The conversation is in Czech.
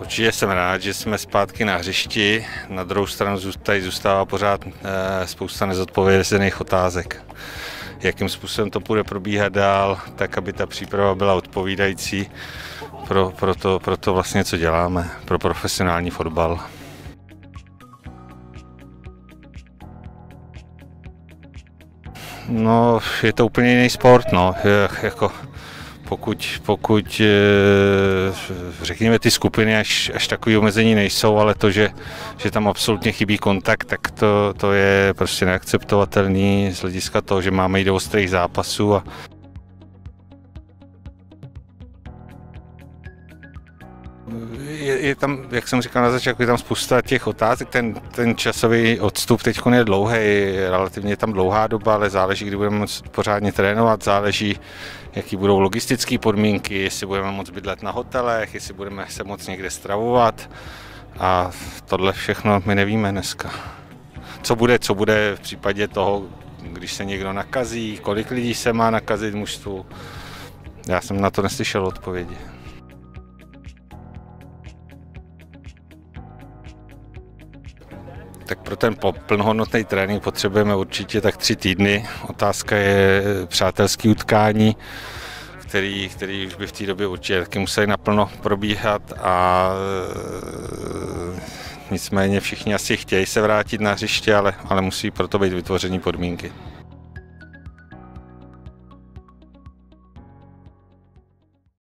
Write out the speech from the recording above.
Určitě jsem rád, že jsme zpátky na hřišti. Na druhou stranu tady zůstává pořád eh, spousta nezodpovězených otázek. Jakým způsobem to bude probíhat dál, tak aby ta příprava byla odpovídající pro, pro, to, pro to vlastně, co děláme, pro profesionální fotbal. No, je to úplně jiný sport, no. Jako, pokud, pokud eh, řekněme ty skupiny až, až takové omezení nejsou, ale to, že, že tam absolutně chybí kontakt, tak to, to je prostě neakceptovatelný z hlediska toho, že máme jít do ostrých zápasů a je, je tam, jak jsem říkal na začátku, je tam spousta těch otázek. Ten, ten časový odstup teď je dlouhý, relativně je tam dlouhá doba, ale záleží, kdy budeme moct pořádně trénovat, záleží, jaký budou logistické podmínky, jestli budeme moct bydlet na hotelech, jestli budeme se moc někde stravovat. A tohle všechno my nevíme dneska. Co bude, co bude v případě toho, když se někdo nakazí, kolik lidí se má nakazit mužstvu. Já jsem na to neslyšel odpovědi. Tak pro ten plnohodnotný trénink potřebujeme určitě tak tři týdny. Otázka je přátelský utkání, který, který už by v té době určitě taky museli naplno probíhat a e, nicméně všichni asi chtějí se vrátit na hřiště, ale, ale musí proto být vytvoření podmínky.